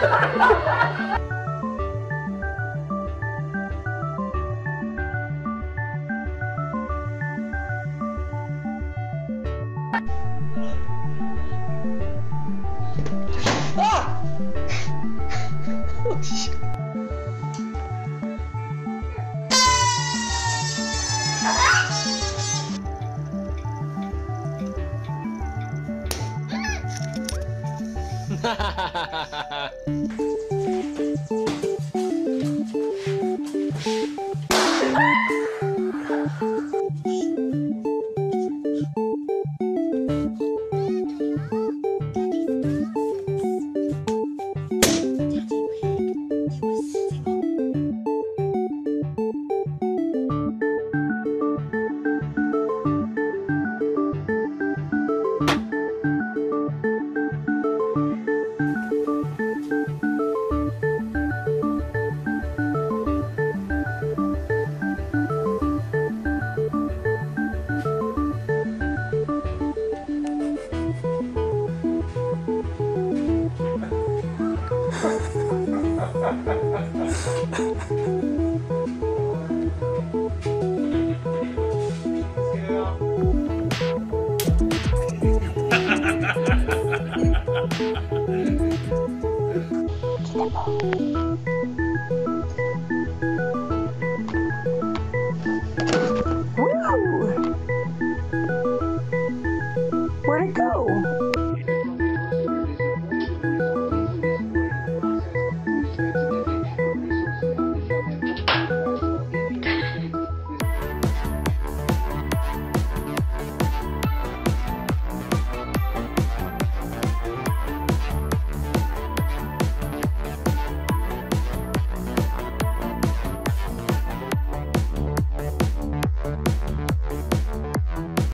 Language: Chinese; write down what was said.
哈哈哈哈。フフフフ。来 た